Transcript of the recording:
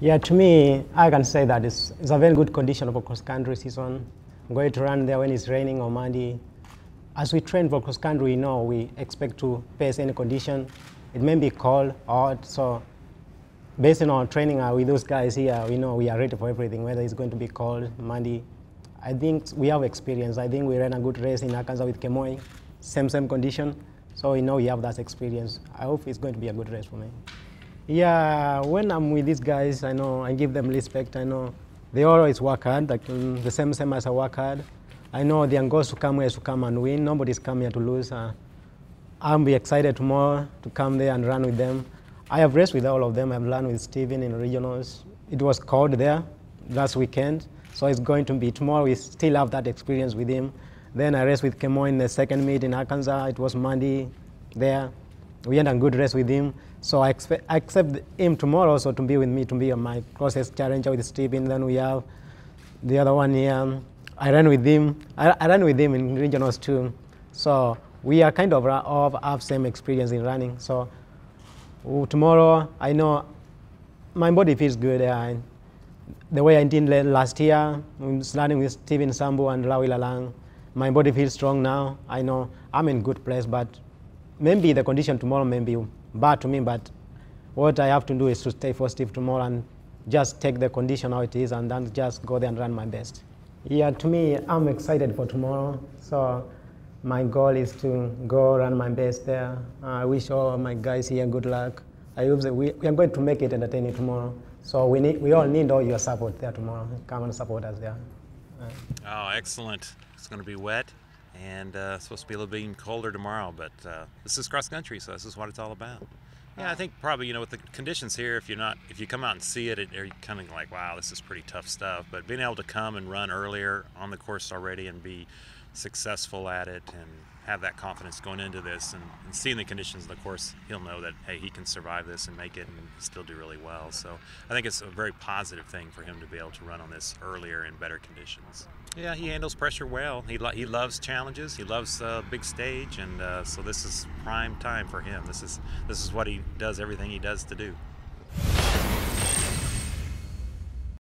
Yeah, to me, I can say that it's, it's a very good condition for cross-country season. I'm going to run there when it's raining or muddy. As we train for cross-country, we know we expect to face any condition. It may be cold, hot, so based on our training uh, with those guys here, we know we are ready for everything, whether it's going to be cold, muddy. I think we have experience. I think we ran a good race in Arkansas with Kemoy, same, same condition. So we know we have that experience. I hope it's going to be a good race for me. Yeah, when I'm with these guys, I know I give them respect. I know they always work hard, like mm, the same same as I work hard. I know the goals to come here to come and win. Nobody's come here to lose. Uh, I'm be excited tomorrow to come there and run with them. I have raced with all of them. I've run with Steven in regionals. It was cold there last weekend, so it's going to be tomorrow. We still have that experience with him. Then I raced with Kemoy in the second meet in Arkansas. It was Monday there. We had a good race with him. So I expect, I accept him tomorrow so to be with me, to be my closest challenger with Stephen. Then we have the other one here. I ran with him. I, I ran with him in regionals too. So we are kind of of have same experience in running. So oh, tomorrow I know my body feels good. The way I did last year, starting with Stephen Sambu and Lawi Lalang, my body feels strong now. I know I'm in good place, but maybe the condition tomorrow may be bad to me, but what I have to do is to stay positive tomorrow and just take the condition how it is and then just go there and run my best. Yeah, to me, I'm excited for tomorrow. So my goal is to go run my best there. I wish all my guys here good luck. I hope that we, we are going to make it entertaining tomorrow. So we, need, we all need all your support there tomorrow. Come and support us there. Uh, oh, excellent. It's going to be wet and uh, supposed to be a little bit colder tomorrow. But uh, this is cross country, so this is what it's all about. Yeah, I think probably you know with the conditions here, if you're not if you come out and see it, it you're kind of like, wow, this is pretty tough stuff. But being able to come and run earlier on the course already and be successful at it and have that confidence going into this and, and, seeing the conditions of the course, he'll know that hey, he can survive this and make it and still do really well. So I think it's a very positive thing for him to be able to run on this earlier in better conditions. Yeah, he handles pressure well. He lo- he loves challenges. He loves uh, big stage, and uh, so this is prime time for him. This is this is what he does. Everything he does to do.